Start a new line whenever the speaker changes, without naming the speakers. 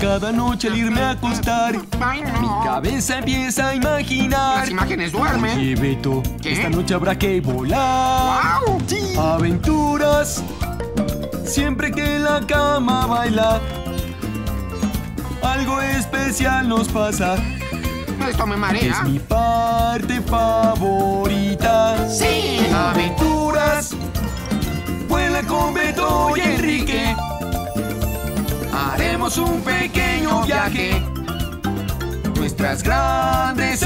Cada noche al irme a acostar, mi cabeza empieza a imaginar.
Las imágenes duermen.
Oye, Beto,
¿Qué?
esta noche habrá que volar.
¡Wow!
Aventuras, siempre que la cama baila. Algo especial nos pasa,
Esto me
es
marea.
mi parte favorita.
¡Sí!
Aventuras, vuela con Beto y. Haremos un pequeño viaje. Nuestras grandes.